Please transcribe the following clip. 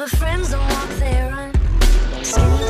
My friends don't walk, they run. Skinny